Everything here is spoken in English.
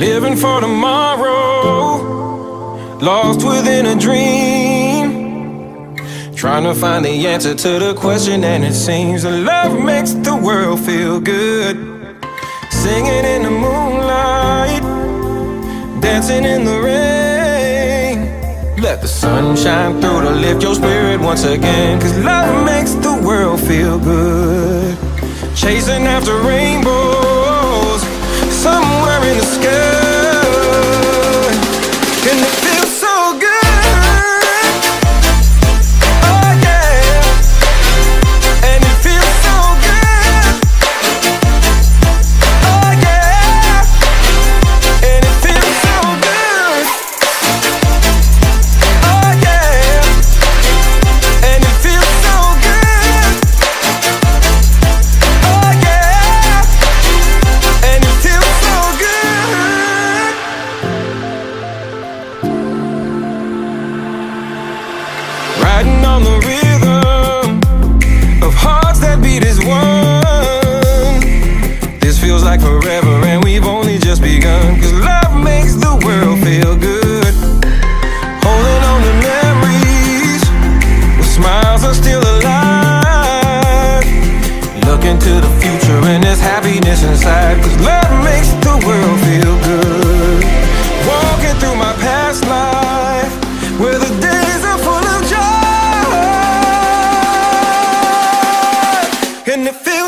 Living for tomorrow, lost within a dream. Trying to find the answer to the question, and it seems that love makes the world feel good. Singing in the moonlight, dancing in the rain. Let the sun shine through to lift your spirit once again. Cause love makes the world feel good. Chasing after rainbows somewhere in the sky. on the rhythm of hearts that beat as one. This feels like forever. And if it